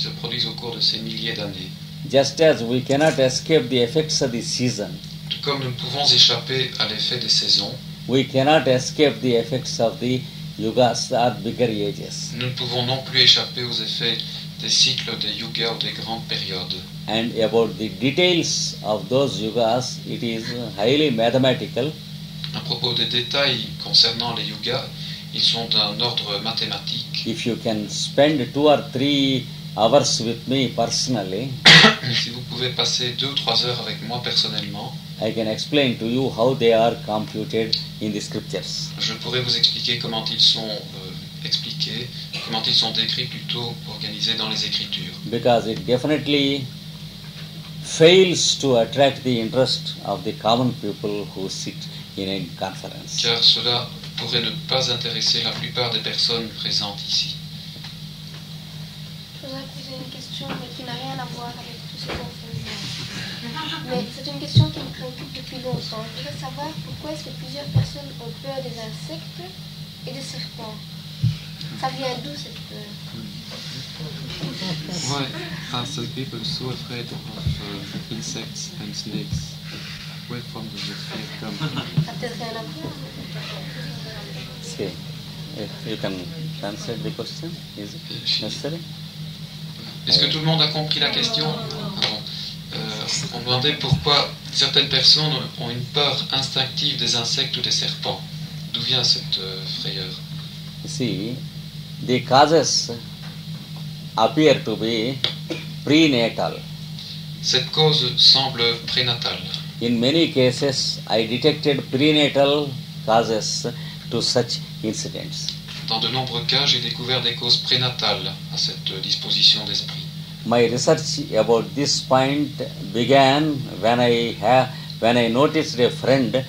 qui se produisent au cours de ces milliers d'années. Just as we cannot escape the effects of the season, Tout comme nous ne pouvons échapper à l'effet des saisons, we cannot escape the effects of the yugas or bigger ages. nous ne pouvons non plus échapper aux effets des cycles des yugas ou des grandes périodes. And about the details of those yugas, it is highly mathematical. À propos des détails concernant les yugas, ils sont d'un ordre mathématique. If you can spend two or three hours with me personally, Si vous pouvez passer deux ou trois heures avec moi personnellement, I can explain to you how they are computed in the scriptures. je pourrais vous expliquer comment ils sont euh, expliqués, comment ils sont décrits plutôt organisés dans les Écritures. Because it definitely fails to attract the interest of the common people who sit in a conference. Car cela pourrait ne pas intéresser la plupart des personnes présentes ici. Je voudrais poser une question, mais qui n'a rien à voir avec tout ce qu'on fait. Mais c'est une question qui me préoccupe depuis longtemps. Je voudrais savoir pourquoi est-ce que plusieurs personnes ont peur des insectes et des serpents. Ça vient d'où cette peur? Why are some people so afraid of uh, insects and snakes? Where from does this fear come? Ça n'a peut-être rien à voir. See, if you can translate the question, is it necessary? Est-ce que tout le monde a compris la question Ah bon. Euh, On demandait pourquoi certaines personnes ont une peur instinctive des insectes ou des serpents. D'où vient cette euh, frayeur See, the causes appear to be prenatal. Cette cause semble prénatale. In many cases, I detected prenatal causes to such incidents. Dans de nombreux cas, j'ai découvert des causes prénatales à cette disposition d'esprit. My research about this point began when I ha- when I noticed a friend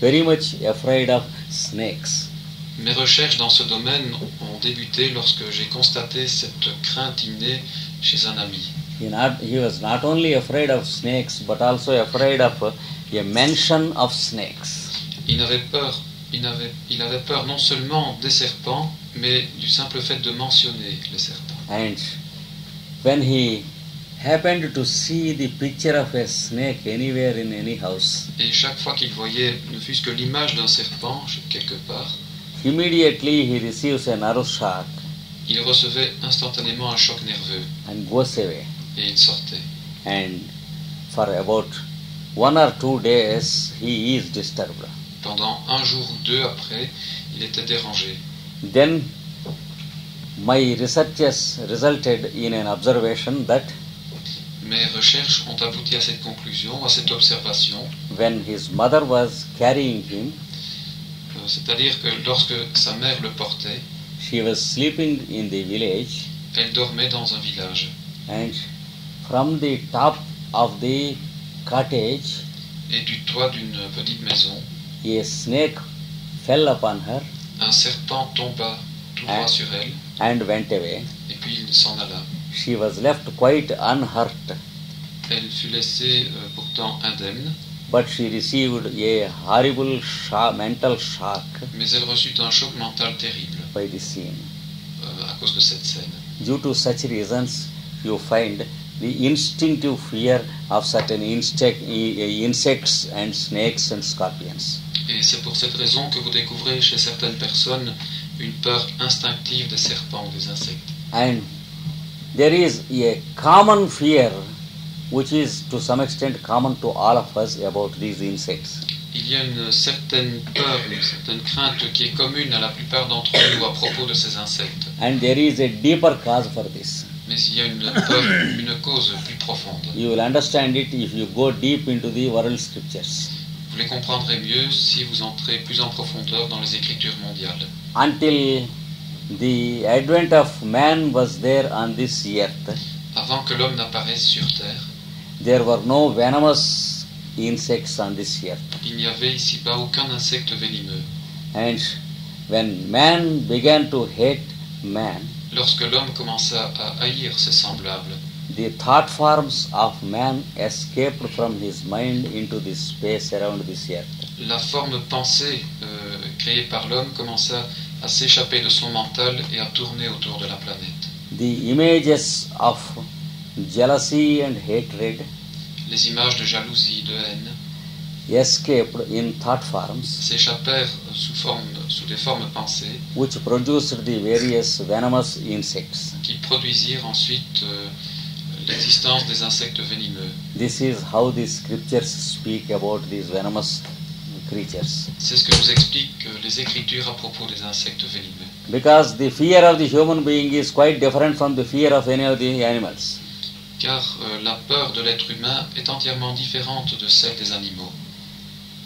very much afraid of snakes. Mes recherches dans ce domaine ont débuté lorsque j'ai constaté cette crainte innée chez un ami. He, not, he was not only afraid of snakes but also afraid of a mention of snakes. Il avait peur, il avait, il avait peur non seulement des serpents, mais du simple fait de mentionner les serpents. And when he happened to see the picture of a snake anywhere in any house, Et chaque fois qu'il voyait ne fût-ce que l'image d'un serpent quelque part, immediately he receives a nerve shock il recevait instantanément un choc nerveux and goes away. et il sortait. And for about one or two days he is disturbed. Pendant un jour ou deux après, il était dérangé. Then my researches resulted in an observation that Mes recherches ont abouti à cette conclusion, à cette observation, when his mother was carrying him, euh, c'est-à-dire que lorsque sa mère le portait, she was sleeping in the village elle dormait dans un village. and from the top of the cottage Et du toit d'une petite maison, a snake fell upon her un serpent tomba tout droit sur elle, and went away. et puis il s'en alla. She was left quite unhurt, Elle fut laissée euh, pourtant indemne, but she received a horrible shock, mental shock mais elle reçut un choc mental terrible by the scene. euh, à cause de cette scène. Due to such reasons, you find the instinctive fear of certain insect, insects and snakes and scorpions. Et c'est pour cette raison que vous découvrez chez certaines personnes une peur instinctive des serpents ou des insectes. And there is a common fear which is to some extent common to all of us about these insects. Il y a une certaine peur, une certaine crainte qui est commune à la plupart d'entre nous à propos de ces insectes. And there is a deeper cause for this. Mais il y a une une cause plus profonde. You will understand it if you go deep into the world scriptures. Vous les comprendrez mieux si vous entrez plus en profondeur dans les Écritures mondiales. Until the advent of man was there on this earth, Avant que l'homme n'apparaisse sur Terre, there were no venomous insects on this earth. il n'y avait ici-bas aucun insecte venimeux. And when man began to hate man, Lorsque l'homme commença à haïr ses semblables, the thought forms of man escaped from his mind into the space around this earth. la forme pensée euh, créée par l'homme commença à s'échapper de son mental et à tourner autour de la planète. The images of jealousy and hatred Les images de jalousie, de haine, escaped in thought forms, s'échappèrent sous, forme, sous des formes pensées which produced the various venomous insects. qui produisirent ensuite euh, l'existence des insectes venimeux. This is how the scriptures speak about these venomous creatures. C'est ce que nous expliquent euh, les Écritures à propos des insectes venimeux. Because the fear of the human being is quite different from the fear of any of the animals. Car euh, la peur de l'être humain est entièrement différente de celle des animaux.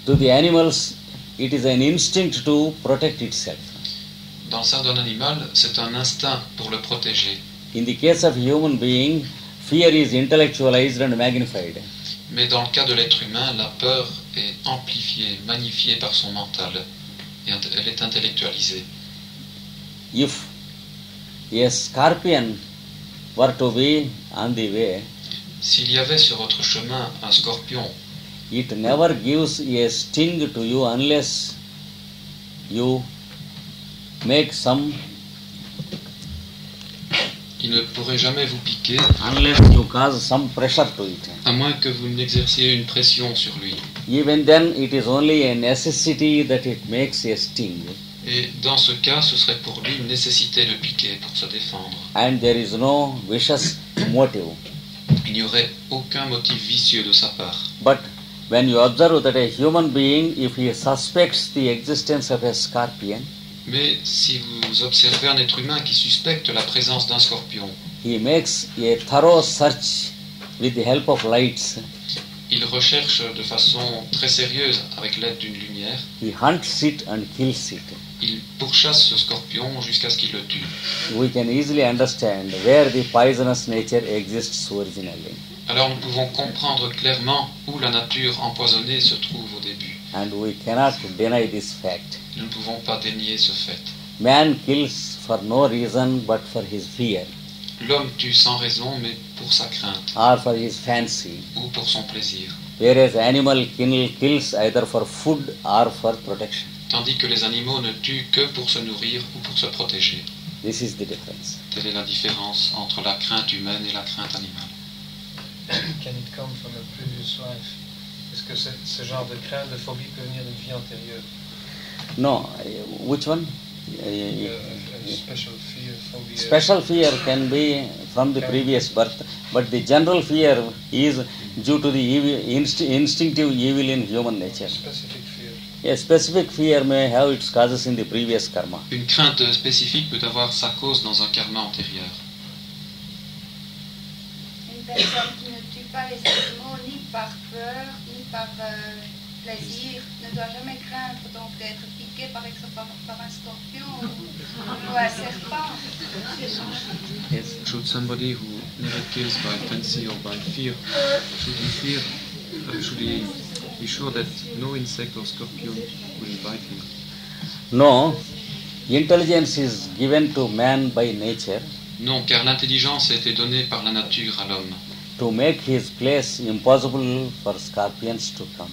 To the animals, it is an instinct to protect itself. Dans d'un animal, c'est un instinct pour le protéger. In the case of human being, fear is intellectualized and magnified. Mais dans le cas de l'être humain, la peur est amplifiée, magnifiée par son mental. Elle est intellectualisée. If a scorpion were to be on the way, S'il y avait sur votre chemin un scorpion, it never gives a sting to you unless you make some, il ne pourrait jamais vous piquer, unless you cause some pressure to it. à moins que vous n'exerciez une pression sur lui. Even then, it is only a necessity that it makes a sting, Et dans ce cas, ce serait pour lui une nécessité de piquer pour se défendre. and there is no vicious motive. Il n'y aurait aucun motif vicieux de sa part. But when you observe that a human being, if he suspects the existence of a scorpion, Mais si vous observez un être humain qui suspecte la présence d'un scorpion, he makes a thorough search with the help of lights. il recherche de façon très sérieuse, avec l'aide d'une lumière, He hunts it and kills it. il pourchasse ce scorpion jusqu'à ce qu'il le tue. We can easily understand where the poisonous nature exists originally. Alors nous pouvons comprendre clairement où la nature empoisonnée se trouve au début. And we cannot deny this fact. Nous ne pouvons pas dénier ce fait. Man kills for no reason but for his fear L'homme tue sans raison, mais pour sa crainte or for his fancy, ou pour son plaisir. whereas animal kill, kills either for food or for protection? Tandis que les animaux ne tuent que pour se nourrir ou pour se protéger. This is the difference. Telle est la différence entre la crainte humaine et la crainte animale. Can it come from a previous life? Est-ce que ce, ce genre de crainte, de phobie peut venir d'une vie antérieure? No, uh, which one? Uh, Euh, a special fear, phobia. Special fear can be from the previous birth, but the general fear is due to the evil, inst- instinctive evil in human nature. Specific fear. A specific fear may have its causes in the previous karma. Une crainte spécifique peut avoir sa cause dans un karma antérieur. Par euh, plaisir, ne doit jamais craindre donc d'être piqué par exemple par, par un scorpion ou, ou un serpent. Should somebody who never kills by fancy or by fear, should he fear, uh, should he be sure that no insect or scorpion will bite him? No, intelligence is given to man by nature Non, car l'intelligence a été donnée par la nature à l'homme to make his place impossible for scorpions to come.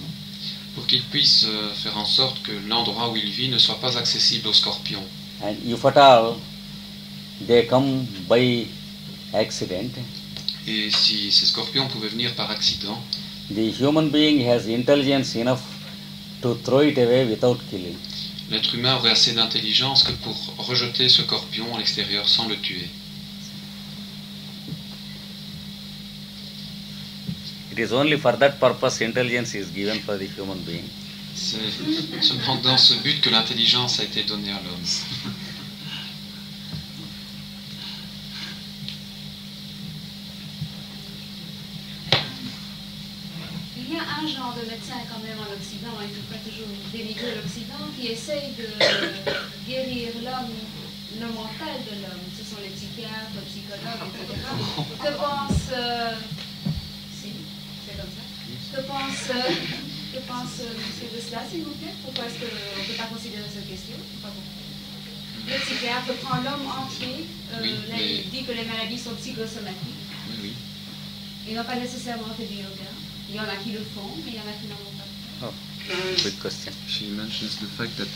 pour qu'il puisse euh, faire en sorte que l'endroit où il vit ne soit pas accessible aux scorpions. And if at all they come by accident, Et si ces scorpions pouvaient venir par accident, the human being has intelligence enough to throw it away without killing. l'être humain aurait assez d'intelligence que pour rejeter ce scorpion à l'extérieur sans le tuer. It is only for that purpose intelligence is given for the human being. C'est seulement dans ce but que l'intelligence a été donnée à l'homme. Il y a un genre de médecin quand même en Occident, il ne faut pas toujours dénigrer l'Occident, qui essaye de guérir l'homme, le mental de l'homme. Ce sont les psychiatres, les psychologues, etc. Que pense... euh, Que pense... euh, que pense euh, monsieur de cela, s'il vous plaît? Pourquoi est-ce qu'on ne peut pas considérer cette question? Le psychiatre prend l'homme entier, euh, Oui, là, mais- il dit que les maladies sont psychosomatiques. Oui. Ils n'ont pas nécessairement fait du yoga. Il y en a qui le font, mais il y en a qui n'en font pas. Good question. She mentions the fact that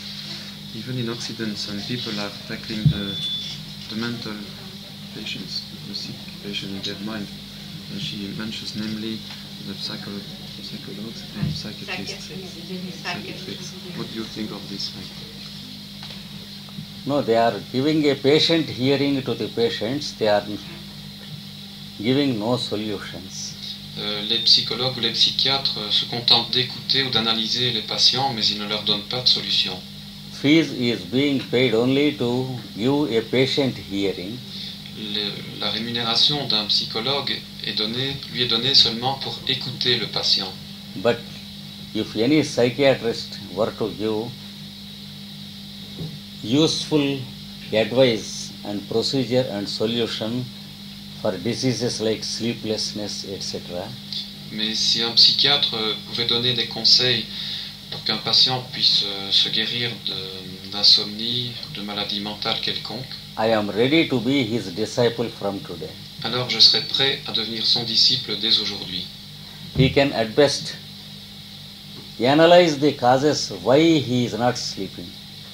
even in Occident, some people are tackling the, the mental patients, the sick patient in their mind. And she mentions namely the psycho- psychologues and psychiatrists. Psychiatrists. What do you think of this fact? No, they are giving a patient hearing to the patients, they are giving no solutions. Euh, les psychologues ou les psychiatres euh, se contentent d'écouter ou d'analyser les patients, mais ils ne leur donnent pas de solution. Fees is being paid only to give a patient hearing, Le- la rémunération d'un psychologue est donnée, lui est donnée seulement pour écouter le patient. but if any psychiatrist were to give useful advice and procedure and solution for diseases like sleeplessness, etc., Mais si un psychiatre pouvait donner des conseils pour qu'un patient puisse euh, se guérir de- d'insomnie, de maladie mentale quelconque, I am ready to be his disciple from today. alors je serais prêt à devenir son disciple dès aujourd'hui. He can at best analyze the causes why he is not sleeping.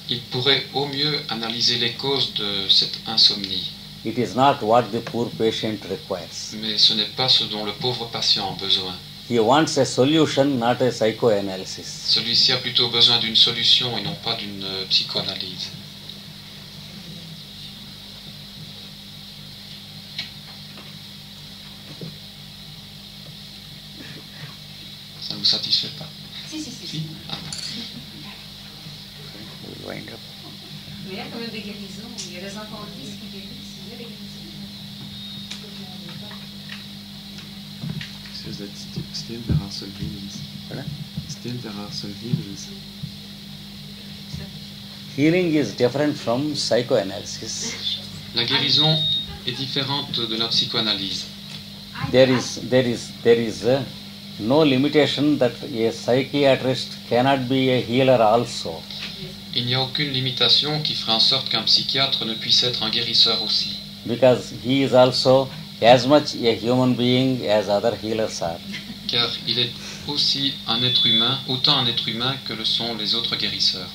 Il pourrait au mieux analyser les causes de cette insomnie, It is not what the poor patient requires. mais ce n'est pas ce dont le pauvre patient a besoin. He wants a solution, not a psychoanalysis. Celui-ci a plutôt besoin d'une solution et non pas d'une psychoanalyse. Ça ne vous satisfait pas Si, si, si. Si Ah. Mais il y a quand même des guérisons. Il y a des enfants autistes qui guérissent. Il y a des guérisons. Still there are some healings. Pardon? Still there are some healings. Healing is different from psychoanalysis. La guérison est différente de la psychoanalyse. There is there is there is uh, no limitation that a psychiatrist cannot be a healer also. Il n'y a aucune limitation qui ferait en sorte qu'un psychiatre ne puisse être un guérisseur aussi, because he is also as much a human being as other healers are. car il est aussi un être humain, autant un être humain que le sont les autres guérisseurs.